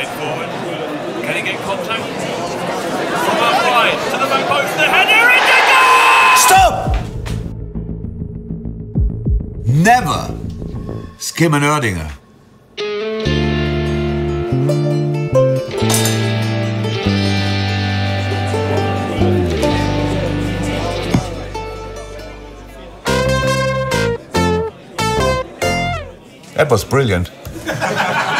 played forward. Can he get contact? From up wide to the back post, the header into goal! Stop! Never skim an Erdinger. That was brilliant.